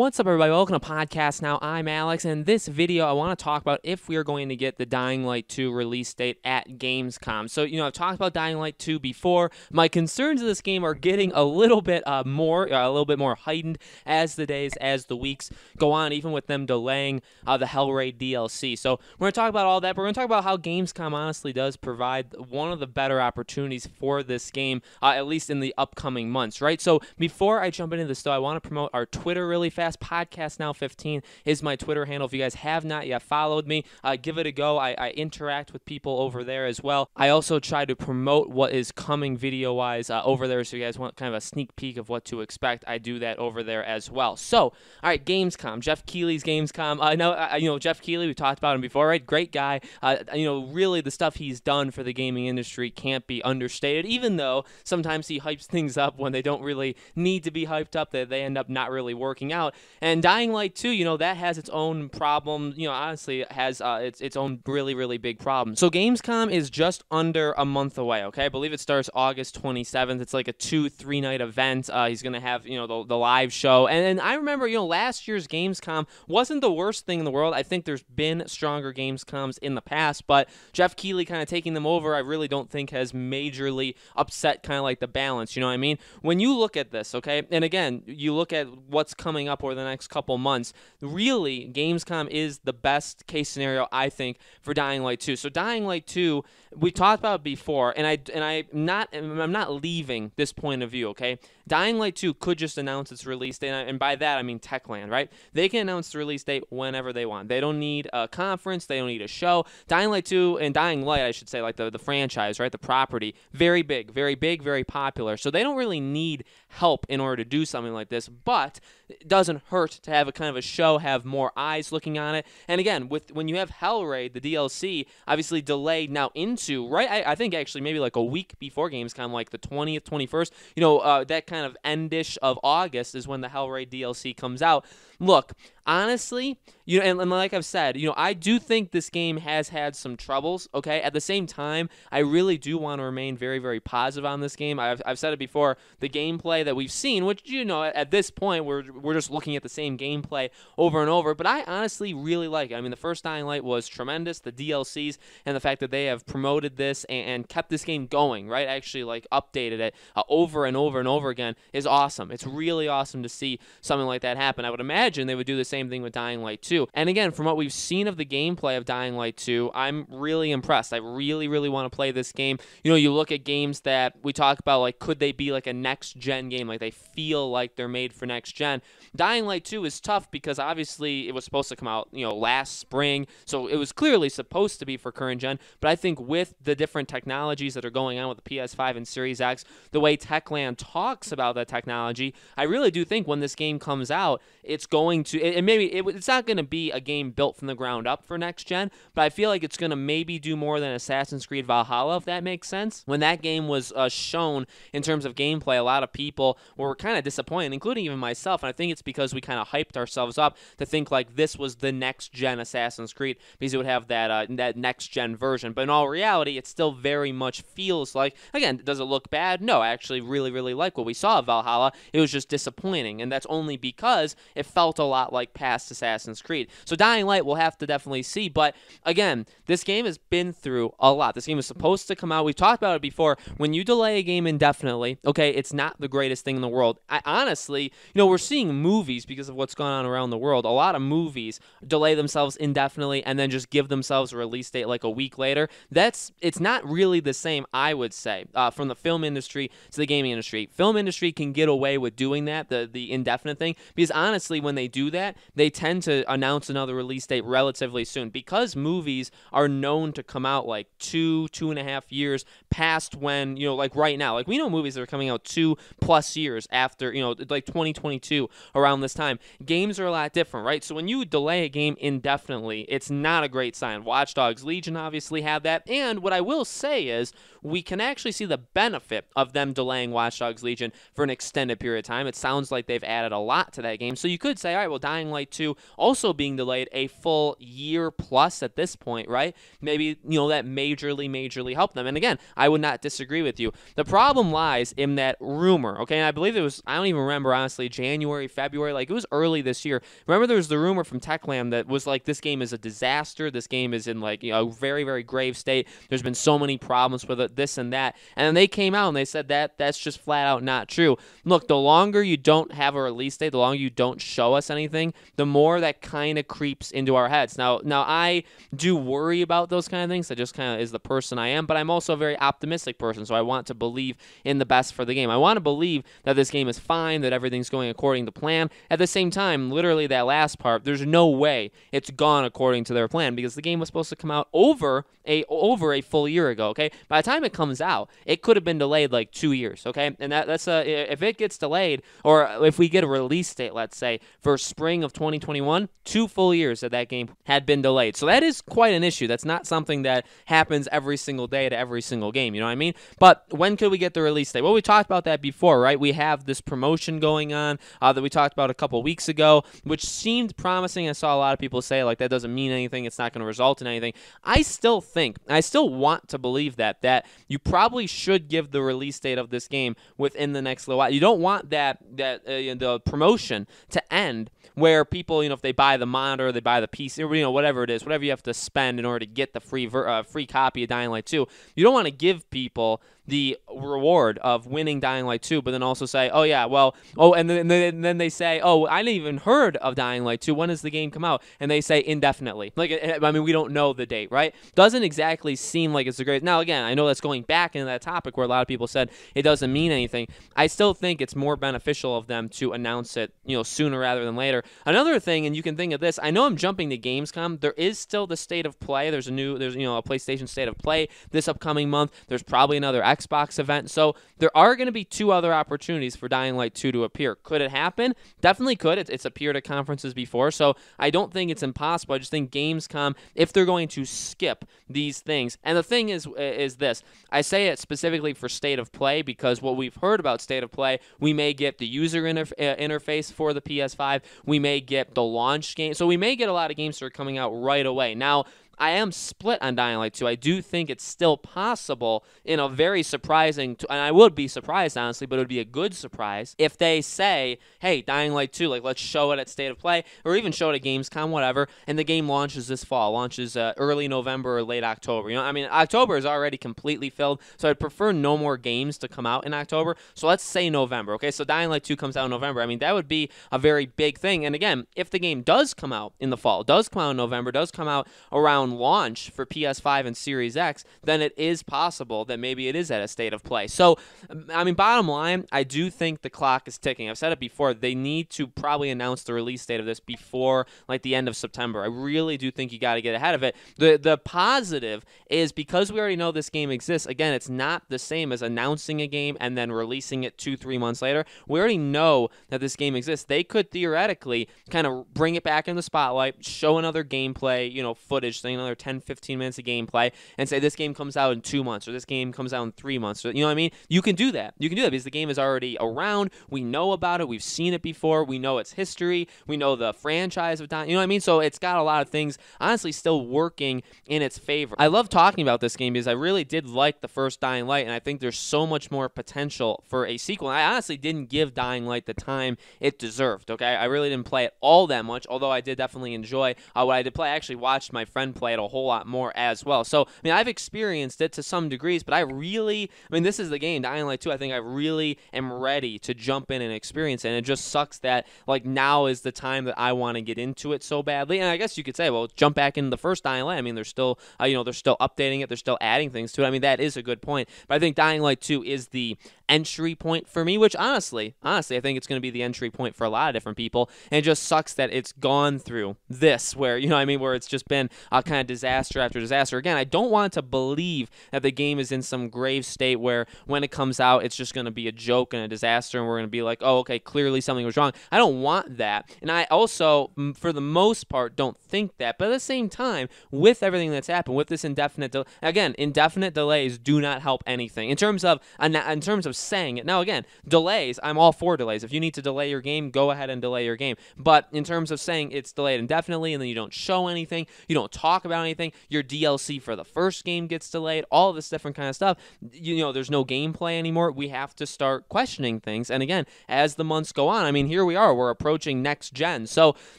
What's up, everybody? Welcome to Podcast Now. I'm Alex, and this video I want to talk about if we are going to get the Dying Light 2 release date at Gamescom. So, you know, I've talked about Dying Light 2 before. My concerns of this game are getting a little bit uh, more, uh, a little bit more heightened as the days, as the weeks go on, even with them delaying uh, the Hellraid DLC. So, we're going to talk about all that. But we're going to talk about how Gamescom honestly does provide one of the better opportunities for this game, uh, at least in the upcoming months, right? So, before I jump into this, though, I want to promote our Twitter really fast. Podcast Now 15 is my Twitter handle. If you guys have not yet followed me, uh, give it a go. I, I, interact with people over there as well. I also try to promote what is coming video wise uh, over there, so you guys want kind of a sneak peek of what to expect. I do that over there as well. So, all right, Gamescom, Geoff Keighley's Gamescom. I know, uh, you know, Geoff Keighley. We talked about him before, right? Great guy. Uh, you know, really, the stuff he's done for the gaming industry can't be understated. Even though sometimes he hypes things up when they don't really need to be hyped up, that they end up not really working out. And Dying Light 2, you know, that has its own problem. You know, honestly, it has uh, its, its own really, really big problem. So Gamescom is just under a month away, okay? I believe it starts August 27th. It's like a two, three night event. Uh, he's going to have, you know, the, the live show. And, and I remember, you know, last year's Gamescom wasn't the worst thing in the world. I think there's been stronger Gamescoms in the past, but Geoff Keighley kind of taking them over, I really don't think has majorly upset kind of like the balance. You know what I mean? When you look at this, okay, and again, you look at what's coming up over the next couple months, really, Gamescom is the best case scenario, I think, for Dying Light 2. So Dying Light 2, we talked about before, and I and I'm not I'm not leaving this point of view, okay? Dying Light 2 could just announce its release date, and by that I mean Techland, right? They can announce the release date whenever they want. They don't need a conference, they don't need a show. Dying Light 2 and Dying Light, I should say, like the, the franchise, right? The property, very big, very big, very popular. So they don't really need help in order to do something like this, but it doesn't hurt to have a kind of a show, have more eyes looking on it. And again, with when you have Hellraid, the DLC, obviously delayed now into, right? I, I think actually maybe like a week before Gamescom, like the 20th, 21st, you know, uh, that kind of endish of August is when the Hellraid DLC comes out. Look, honestly, you know, and, and, like I've said, you know, I do think this game has had some troubles. Okay, at the same time, I really do want to remain very, very positive on this game. I've, I've said it before. The gameplay that we've seen, which you know, at, this point, we're we're just looking at the same gameplay over and over. But I honestly really like it. I mean, the first Dying Light was tremendous. The DLCs and the fact that they have promoted this and, and kept this game going, right? Actually, like updated it uh, over and over and over again is awesome. It's really awesome to see something like that happen. I would imagine they would do the same thing with Dying Light 2. And again, from what we've seen of the gameplay of Dying Light 2, I'm really impressed. I really, really want to play this game. You know, you look at games that we talk about, like, could they be like a next gen game? Like, they feel like they're made for next gen. Dying Light 2 is tough because obviously it was supposed to come out, you know, last spring. So it was clearly supposed to be for current gen. But I think with the different technologies that are going on with the PS5 and Series X, the way Techland talks about that technology, I really do think when this game comes out, it's going to, and maybe it, it's not going to be a game built from the ground up for next gen, but I feel like it's going to maybe do more than Assassin's Creed Valhalla, if that makes sense. When that game was uh, shown in terms of gameplay, a lot of people were kind of disappointed, including even myself. And I think it's because we kind of hyped ourselves up to think like this was the next gen Assassin's Creed because it would have that uh, that next gen version. But in all reality, it still very much feels like. Again, does it look bad? No, I actually really really like what we saw of Valhalla. It was just disappointing, and that's only because it felt felt a lot like past Assassin's Creed. So Dying Light we'll have to definitely see. But again, this game has been through a lot. This game is supposed to come out. We've talked about it before. When you delay a game indefinitely, okay, it's not the greatest thing in the world. I honestly, you know, we're seeing movies because of what's going on around the world. A lot of movies delay themselves indefinitely and then just give themselves a release date like a week later. That's it's not really the same, I would say, uh, from the film industry to the gaming industry. Film industry can get away with doing that, the the indefinite thing, because honestly, when they do that, they tend to announce another release date relatively soon because movies are known to come out like two, two and a half years past when, you know, like right now. Like we know movies that are coming out two plus years after, you know, like 2022 around this time. Games are a lot different, right? So when you delay a game indefinitely, it's not a great sign. Watch Dogs Legion obviously have that. And what I will say is we can actually see the benefit of them delaying Watch Dogs Legion for an extended period of time. It sounds like they've added a lot to that game. So you could say, all right, well, Dying Light 2 also being delayed a full year plus at this point, right? Maybe, you know, that majorly, majorly helped them. And again, I would not disagree with you. The problem lies in that rumor, okay? And I believe it was, I don't even remember, honestly, January, February, like it was early this year. Remember there was the rumor from Techland that was like, this game is a disaster. This game is in like, you know, a very, very grave state. There's been so many problems with it, this and that. And they came out and they said that that's just flat out not true. Look, the longer you don't have a release date, the longer you don't show us anything, the more that kind of creeps into our heads. Now, now I do worry about those kind of things. That just kind of is the person I am, but I'm also a very optimistic person, so I want to believe in the best for the game. I want to believe that this game is fine, that everything's going according to plan. At the same time, literally that last part, there's no way it's gone according to their plan because the game was supposed to come out over a over a full year ago. Okay, by the time it comes out, it could have been delayed like two years. Okay, and that, that's a if it gets delayed or if we get a release date, let's say for spring of 2021, two full years that that game had been delayed. So that is quite an issue. That's not something that happens every single day to every single game. You know what I mean? But when could we get the release date? Well, we talked about that before, right? We have this promotion going on uh, that we talked about a couple weeks ago, which seemed promising. I saw a lot of people say like that doesn't mean anything. It's not going to result in anything. I still think, I still want to believe that that you probably should give the release date of this game within the next little while. You don't want that that uh, the promotion to end where people, you know, if they buy the monitor, they buy the PC, or, you know, whatever it is, whatever you have to spend in order to get the free ver- uh, free copy of Dying Light 2, you don't want to give people the reward of winning Dying Light 2, but then also say, oh, yeah, well, oh, and then, and then they say, oh, I didn't even heard of Dying Light 2. When does the game come out? And they say indefinitely. Like, eh, eh, I mean, we don't know the date, right? Doesn't exactly seem like it's a great. Now, again, I know that's going back into that topic where a lot of people said it doesn't mean anything. I still think it's more beneficial of them to announce it, you know, sooner rather than later. Another thing, and you can think of this, I know I'm jumping to Gamescom. There is still the state of play. There's a new, there's, you know, a PlayStation state of play this upcoming month. There's probably another Xbox Xbox event. So there are going to be two other opportunities for Dying Light 2 to appear. Could it happen? Definitely could. It's, it's appeared at conferences before, so I don't think it's impossible. I just think Gamescom, if they're going to skip these things, and the thing is is this: I say it specifically for State of Play because what we've heard about State of Play, we may get the user interf- uh, interface for the PS5, we may get the launch game, so we may get a lot of games that are coming out right away. Now I am split on Dying Light 2. I do think it's still possible in a very surprising, t- and I would be surprised, honestly, but it would be a good surprise if they say, hey, Dying Light 2, like, let's show it at State of Play, or even show it at Gamescom, whatever, and the game launches this fall, launches uh, early November or late October. You know, I mean, October is already completely filled, so I'd prefer no more games to come out in October. So let's say November, okay? So Dying Light 2 comes out in November. I mean, that would be a very big thing. And again, if the game does come out in the fall, does come out in November, does come out around launch for PS5 and Series X, then it is possible that maybe it is at a state of play. So, um, I mean, bottom line, I do think the clock is ticking. I've said it before. They need to probably announce the release date of this before like the end of September. I really do think you got to get ahead of it. The the positive is because we already know this game exists. Again, it's not the same as announcing a game and then releasing it two three months later. We already know that this game exists. They could theoretically kind of bring it back in the spotlight, show another gameplay, you know, footage, thing, another 10, 15 minutes of gameplay, and say this game comes out in two months or this game comes out in three months. You know what I mean? You can do that. You can do that because the game is already around. We know about it. We've seen it before. We know its history. We know the franchise of Don. You know what I mean? So it's got a lot of things, honestly, still working in its favor. I love talking about this game because I really did like the first Dying Light, and I think there's so much more potential for a sequel. I honestly didn't give Dying Light the time it deserved. Okay, I really didn't play it all that much, although I did definitely enjoy uh, what I did play. I actually watched my friend play it a whole lot more as well. So I mean, I've experienced it to some degrees, but I really, I mean, this is the game, Dying Light 2. I think I really am ready to jump in and experience it. And it just sucks that like now is the time that I want to get into it so badly. And I guess you could say, well, jump back into the first Dying Light. I mean, they're still, uh, you know, they're still updating it, they're still adding things to it. I mean, that is a good point. But I think Dying Light 2 is the entry point for me, which honestly, honestly, I think it's going to be the entry point for a lot of different people. And it just sucks that it's gone through this, where, you know I mean, where it's just been a kind of disaster after disaster. Again, I don't want to believe that the game is in some grave state where when it comes out, it's just going to be a joke and a disaster, and we're going to be like, oh, okay, clearly something was wrong. I don't want that. And I also, for the most part, don't think that. But at the same time, with everything that's happened, with this indefinite, de- again, indefinite delays do not help anything in terms of in terms of saying it. Now, again, delays, I'm all for delays. If you need to delay your game, go ahead and delay your game. But in terms of saying it's delayed indefinitely and then you don't show anything, you don't talk about anything, your DLC for the first game gets delayed, all this different kind of stuff. You know, there's no gameplay anymore. We have to start questioning things. And again, as the months go on, I mean, here we are, we're approaching next gen. So,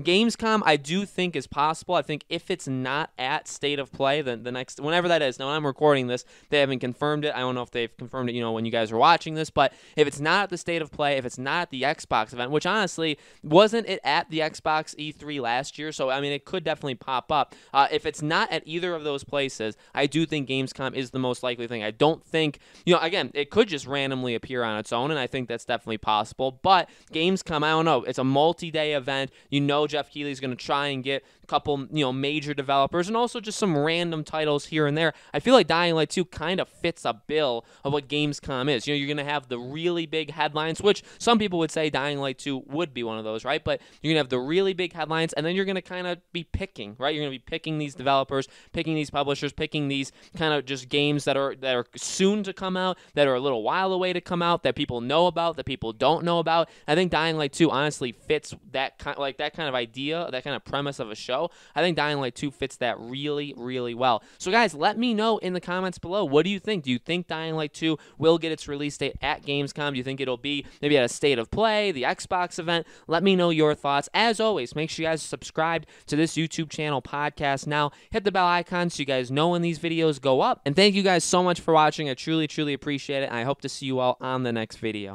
Gamescom, I do think is possible. I think if it's not at state of play, then the next, whenever that is, now I'm recording this, they haven't confirmed it. I don't know if they've confirmed it, you know, when you guys are watching this, but if it's not at the state of play, if it's not at the Xbox event, which honestly wasn't it at the Xbox E3 last year, so I mean, it could definitely pop up. Uh, if it's not at either of those places, I do think Gamescom is the most likely thing. I don't think, you know, again, it could just randomly appear on its own, and I think that's definitely possible. But Gamescom, I don't know. It's a multi-day event. You know, Geoff Keighley's going to try and get a couple, you know, major developers, and also just some random titles here and there. I feel like Dying Light 2 kind of fits a bill of what Gamescom is. You know, you're going to have the really big headlines, which some people would say Dying Light 2 would be one of those, right? But you're going to have the really big headlines, and then you're going to kind of be picking, right? You're going to be picking these developers, picking these publishers, picking these kind of just games that are that are soon to come out, that are a little while away to come out, that people know about, that people don't know about. I think Dying Light 2 honestly fits that kind like that kind of idea, that kind of premise of a show. I think Dying Light 2 fits that really, really well. So guys, let me know in the comments below. What do you think? Do you think Dying Light 2 will get its release date at Gamescom? Do you think it'll be maybe at a state of play, the Xbox event? Let me know your thoughts. As always, make sure you guys subscribe to this YouTube channel podcast now. Hit the bell icon so you guys know when these videos go up. And thank you guys so much for watching. I truly, truly appreciate it. I hope to see you all on the next video.